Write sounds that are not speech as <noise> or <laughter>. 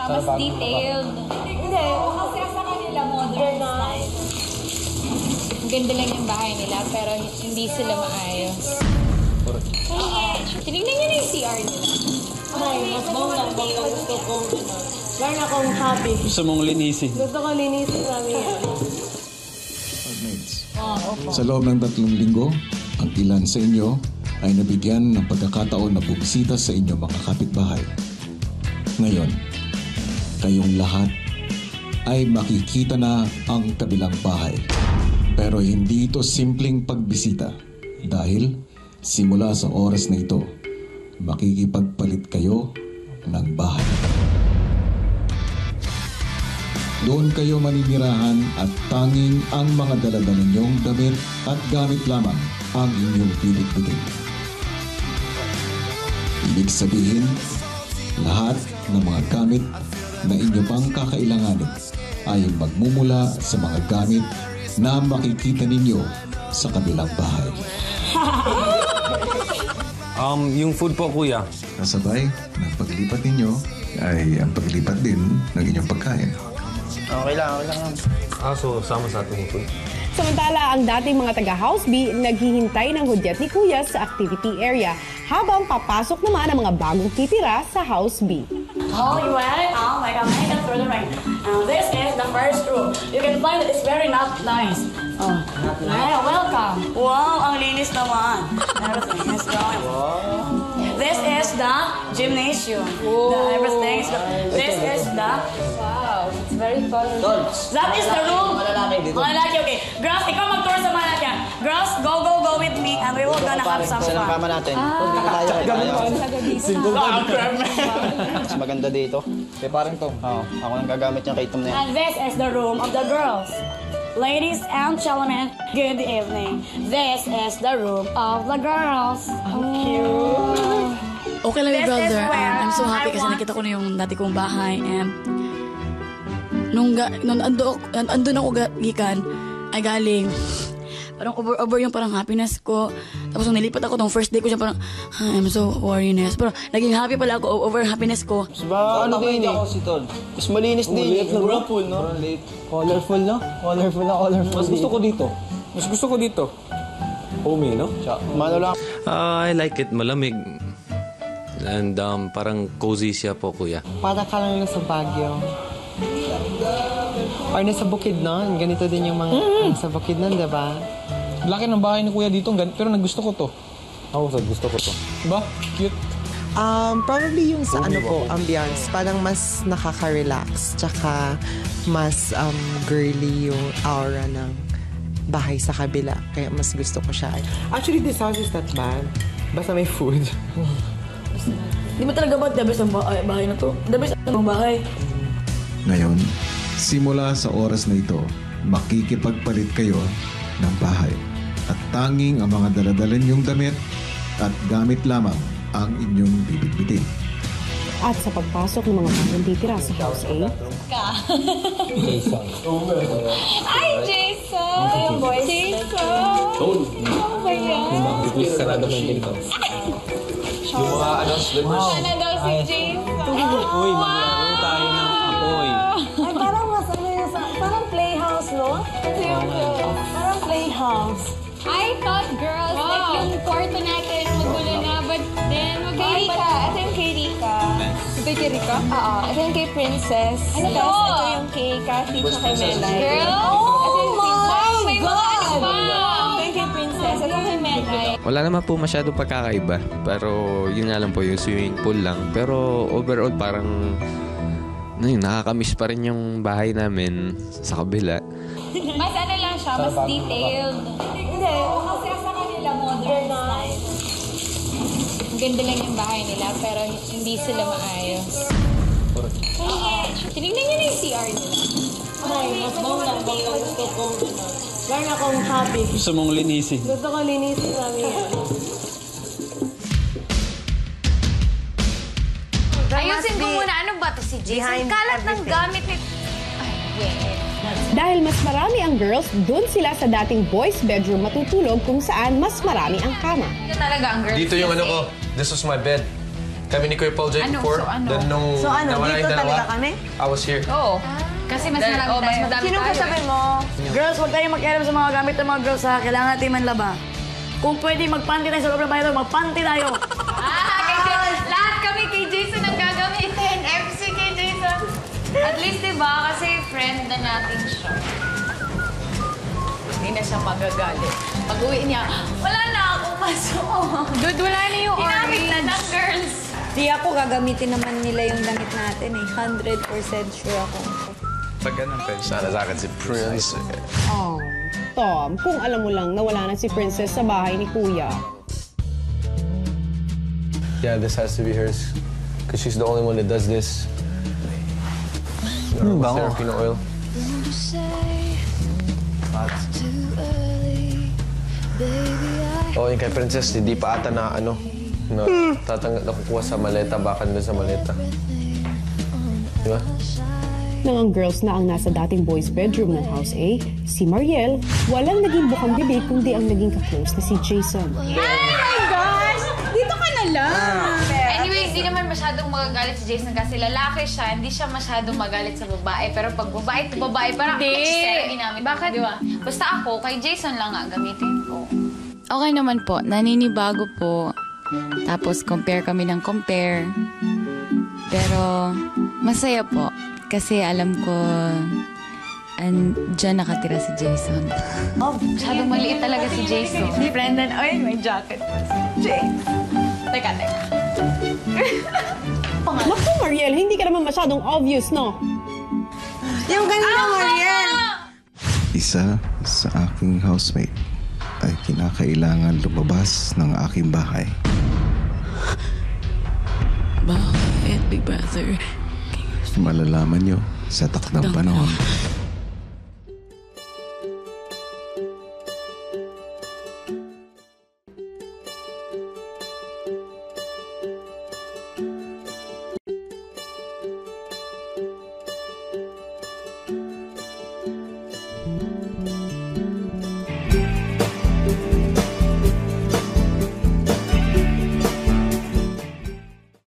siya, mas detailed. Hindi, kasi sa kanila modern style. Ang ganda lang yung bahay nila, pero hindi sila maayos. Tinignan niyo na yung CR nila. Ay, mas bong lang bong ang gusto kong. Meron akong hobby. Gusto mong linisin. Gusto ko linisin namin yan. Mates. Sa loob ng tatlong linggo, ang ilan sa inyo ay nabigyan ng pagkakataon na bumisita sa inyong mga kapitbahay. Ngayon, kayong lahat ay makikita na ang kabilang bahay. Pero hindi ito simpleng pagbisita dahil simula sa oras na ito, makikipagpalit kayo ng bahay. Doon kayo maninirahan at tanging ang mga daladala ninyong damit at gamit lamang ang inyong pilit-pilit. Ibig sabihin, lahat ng mga gamit na inyo pang kakailanganin ay magmumula sa mga gamit na makikita ninyo sa kabilang bahay. <laughs> Um, yung food po, kuya. Kasabay ng paglipat ninyo ay ang paglipat din ng inyong pagkain. Okay lang, okay lang. Ah, so sama sa ating food. Samantala, ang dating mga taga-House B naghihintay ng hudyat ni Kuya sa activity area habang papasok naman ang mga bagong titira sa House B. Oh, you went? Oh my god, I can throw the ring. Uh, this is the first room. You can find it, it's very not nice. Oh, yeah, welcome. Wow, ang linis naman. Everything is going. This is the gymnasium. The everything is the, this is the Very fun. That is the room. Malalaki dito. Mga lalaki, okay. Girls, ikaw mag-tour sa mga lalaki. Girls, go, go, go with me and we will gonna have some Isa lang fun. kama natin. Tayo, tayo. Mas maganda dito. Kaya parang to. Oo. Ako nang gagamit yung kay Tom na yan. And this is the room of the girls. Ladies and gentlemen, good evening. This is the room of the girls. Okay lang yung This is brother. where Um, I'm so happy I kasi want- nakita ko na yung dati kong bahay. And nung, ga, nung ando, an- andun ako ga- gikan, ay galing. Parang over-over yung parang happiness ko. Tapos nung nilipat ako, nung first day ko siya parang, "Ah, I'm so worryness. Pero naging happy pala ako over happiness ko. Ba, ano din eh. si Tol. Mas malinis din eh. Colorful, no? Colorful, no? Colorful na colorful. Mas gusto ko dito. Mas gusto ko dito. Homey, no? Mano lang. Ah, I like it. Malamig. And um, parang cozy siya po, kuya. Para ka lang sa Baguio. Or nasa Bukidnon. Ganito din yung mga nasa Bukidnon, di ba? Laki ng bahay ni kuya dito, gan- pero nagusto ko to. Ako sa gusto ko to. Diba? Cute. Um, probably yung sa ano po, ambience. Parang mas nakaka-relax. Tsaka mas um, girly yung aura ng bahay sa kabila. Kaya mas gusto ko siya. Actually, this house is not bad. Basta may food. Di ba talaga ba the best ang bahay, bahay na to? The best ang bahay. Ngayon, simula sa oras na ito, makikipagpalit kayo ng bahay. At tanging ang mga daladala niyong damit at gamit lamang ang inyong bibitbitin. At sa pagpasok ng mga bagong titira sa House A, Ay, Jason! Jason! Ano ba yan? Sarado mo yung ganito. Yung mga ano, Sana daw si Jason. Uy, maglaro no? Parang playhouse. I thought girls, like yung kwarto natin, magulo na, but then mag Kay Rika. Ito yung kay Rika. Ito kay Rika? Oo. Ito yung kay Princess. Ano to? Ito yung kay Kathy at kay Melay. Girl? Oh my May mga ano. Ito yung kay Princess. Ito kay Melay. Wala naman po masyadong pagkakaiba. Pero yun nga lang po, yung swimming pool lang. Pero overall, parang ano yun, nakakamiss pa rin yung bahay namin sa kabila. Siya, mas detailed. Hindi, kasi sa kanila modern style. Ganda lang yung bahay nila, pero hindi sila maayos. Tinignan niyo na yung CR nila. Ay, mas bong lang bong ang gusto kong ano. Meron akong hobby. Gusto mong linisin. Gusto ko linisin yan. Ayusin ko muna, ano ba to si Jason? Kalat ng gamit ni... Ay, wait. Dahil mas marami ang girls, dun sila sa dating boys bedroom matutulog kung saan mas marami ang kama. Ito talaga ang girls. Dito yung ano ko. This was my bed. kami ni Kuya Paul Jake Ano? before. So, ano? Then nung So ano, nawala dito yung dalawa, talaga kami? I was here. Oo. Kasi mas Dahil- marami oh, mas tayo. madami Sino tayo kasabi mo? Girls, huwag kayong makialam sa mga gamit ng mga girls ha. Kailangan natin manlaba. Kung pwede magpanty tayo sa loob ng bahay tayo, magpanty tayo. At least, di ba? Kasi friend na natin siya. Hindi na siya magagalit. Pag uwi niya, Wala na akong masuot. Dude, wala na yung Ginamit na ng girls. Di ako gagamitin naman nila yung damit natin eh. 100% sure ako. Pag ganun, pwede sana sa akin si Prince. Oh, Tom, kung alam mo lang na wala na si Princess sa bahay ni Kuya. Yeah, this has to be hers. Because she's the only one that does this. Hmm, bango. Na oil. Oh, yung kay Princess, hindi pa ata na ano, na tatang nakukuha sa maleta, baka doon sa maleta. Di ba? Nang ang girls na ang nasa dating boys bedroom ng House A, si Mariel, walang naging bukang bibig kundi ang naging kaklose na si Jason. Dito ka na lang! Hindi naman masyadong magagalit si Jason kasi lalaki siya. Hindi siya masyadong magalit sa babae. Pero pag babae to babae, parang Hindi. hindi namin. Bakit? Di ba? Basta ako, kay Jason lang nga gamitin ko. Okay naman po, naninibago po. Tapos compare kami ng compare. Pero masaya po. Kasi alam ko, and dyan nakatira si Jason. Oh, masyadong maliit talaga si Jason. si Brendan, ay, may jacket. Jay. Teka, teka. <laughs> Naku, Mariel, hindi ka naman masyadong obvious, no? Yung ganito, Mariel! Isa sa aking housemate ay kinakailangan lumabas ng aking bahay. <laughs> Bakit, Big Brother? Malalaman nyo sa takdang panahon.